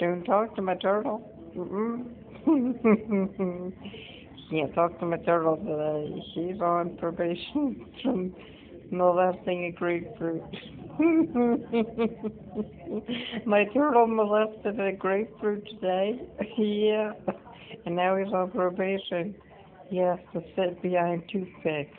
Don't talk to my turtle. Mm-mm. Can't talk to my turtle today. Uh, she's on probation from molesting a grapefruit. my turtle molested a grapefruit today. yeah. And now he's on probation. He has to sit behind toothpicks.